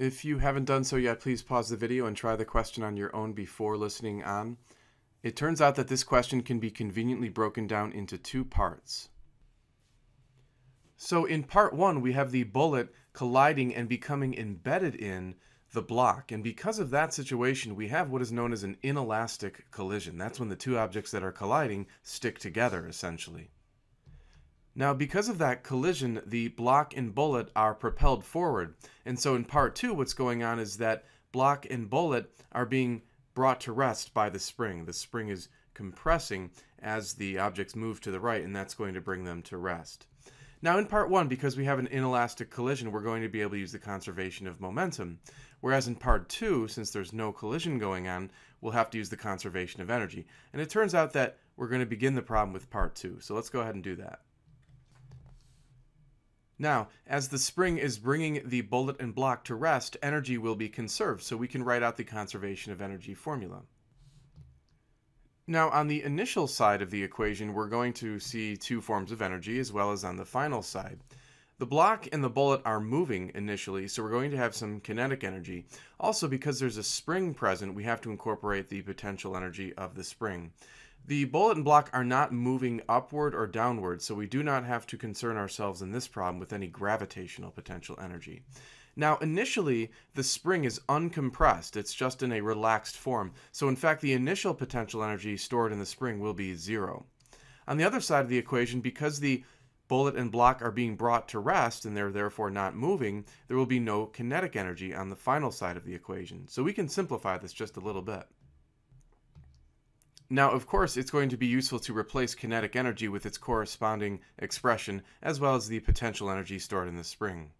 If you haven't done so yet, please pause the video and try the question on your own before listening on. It turns out that this question can be conveniently broken down into two parts. So in part one, we have the bullet colliding and becoming embedded in the block. And because of that situation, we have what is known as an inelastic collision. That's when the two objects that are colliding stick together, essentially. Now, because of that collision, the block and bullet are propelled forward. And so in part two, what's going on is that block and bullet are being brought to rest by the spring. The spring is compressing as the objects move to the right, and that's going to bring them to rest. Now, in part one, because we have an inelastic collision, we're going to be able to use the conservation of momentum. Whereas in part two, since there's no collision going on, we'll have to use the conservation of energy. And it turns out that we're going to begin the problem with part two. So let's go ahead and do that. Now, as the spring is bringing the bullet and block to rest, energy will be conserved, so we can write out the conservation of energy formula. Now, on the initial side of the equation, we're going to see two forms of energy, as well as on the final side. The block and the bullet are moving initially, so we're going to have some kinetic energy. Also, because there's a spring present, we have to incorporate the potential energy of the spring. The bullet and block are not moving upward or downward, so we do not have to concern ourselves in this problem with any gravitational potential energy. Now, initially, the spring is uncompressed. It's just in a relaxed form. So, in fact, the initial potential energy stored in the spring will be zero. On the other side of the equation, because the bullet and block are being brought to rest and they're therefore not moving, there will be no kinetic energy on the final side of the equation. So we can simplify this just a little bit. Now, of course, it's going to be useful to replace kinetic energy with its corresponding expression, as well as the potential energy stored in the spring.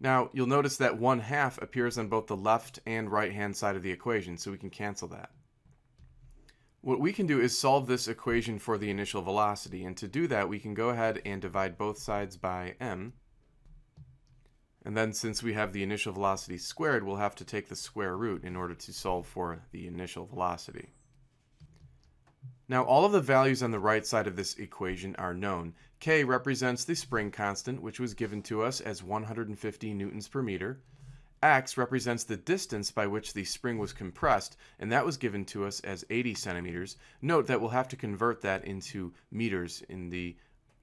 Now, you'll notice that 1 half appears on both the left and right hand side of the equation, so we can cancel that. What we can do is solve this equation for the initial velocity, and to do that we can go ahead and divide both sides by m, and then since we have the initial velocity squared, we'll have to take the square root in order to solve for the initial velocity. Now all of the values on the right side of this equation are known. K represents the spring constant, which was given to us as 150 newtons per meter. X represents the distance by which the spring was compressed, and that was given to us as 80 centimeters. Note that we'll have to convert that into meters in the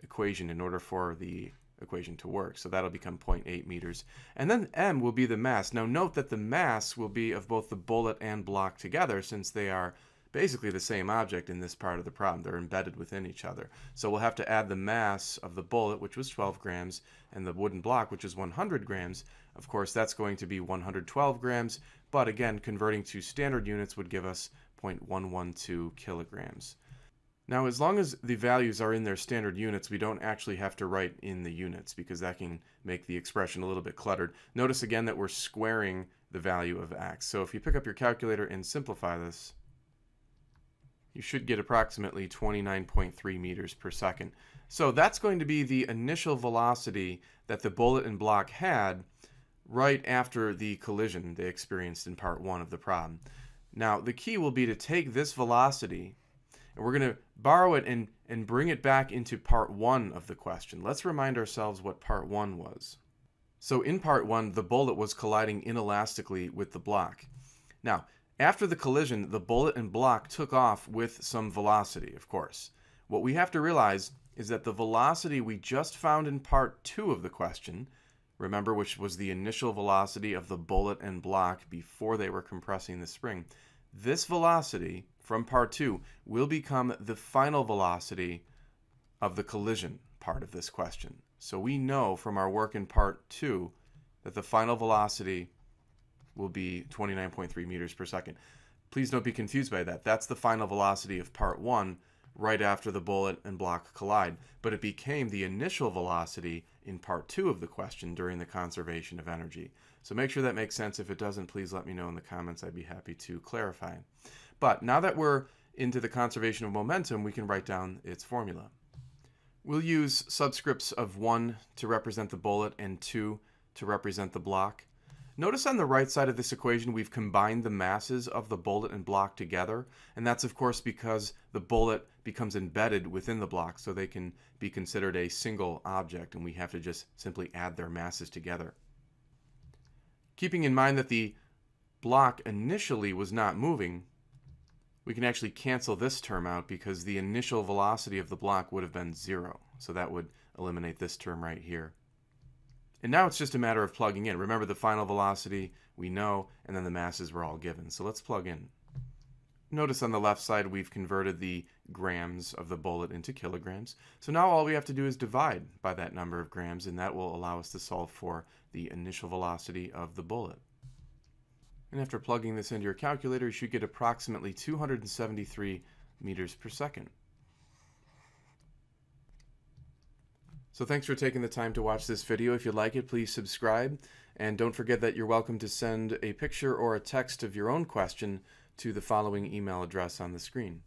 equation in order for the equation to work. So that'll become 0.8 meters. And then m will be the mass. Now note that the mass will be of both the bullet and block together since they are basically the same object in this part of the problem. They're embedded within each other. So we'll have to add the mass of the bullet, which was 12 grams, and the wooden block, which is 100 grams. Of course, that's going to be 112 grams, but again, converting to standard units would give us 0.112 kilograms. Now, as long as the values are in their standard units, we don't actually have to write in the units because that can make the expression a little bit cluttered. Notice again that we're squaring the value of x. So if you pick up your calculator and simplify this, you should get approximately 29.3 meters per second. So that's going to be the initial velocity that the bullet and block had right after the collision they experienced in part one of the problem. Now, the key will be to take this velocity and we're going to borrow it and, and bring it back into part one of the question. Let's remind ourselves what part one was. So in part one, the bullet was colliding inelastically with the block. Now, after the collision, the bullet and block took off with some velocity, of course. What we have to realize is that the velocity we just found in part two of the question, remember which was the initial velocity of the bullet and block before they were compressing the spring, this velocity from part two will become the final velocity of the collision part of this question. So we know from our work in part two that the final velocity will be 29.3 meters per second. Please don't be confused by that. That's the final velocity of part one right after the bullet and block collide, but it became the initial velocity in part two of the question during the conservation of energy. So make sure that makes sense. If it doesn't, please let me know in the comments. I'd be happy to clarify. But now that we're into the conservation of momentum, we can write down its formula. We'll use subscripts of 1 to represent the bullet and 2 to represent the block. Notice on the right side of this equation we've combined the masses of the bullet and block together, and that's of course because the bullet becomes embedded within the block so they can be considered a single object and we have to just simply add their masses together. Keeping in mind that the block initially was not moving, we can actually cancel this term out because the initial velocity of the block would have been zero. So that would eliminate this term right here. And now it's just a matter of plugging in. Remember the final velocity we know, and then the masses were all given. So let's plug in. Notice on the left side we've converted the grams of the bullet into kilograms. So now all we have to do is divide by that number of grams, and that will allow us to solve for the initial velocity of the bullet. And after plugging this into your calculator, you should get approximately 273 meters per second. So thanks for taking the time to watch this video. If you like it, please subscribe. And don't forget that you're welcome to send a picture or a text of your own question to the following email address on the screen.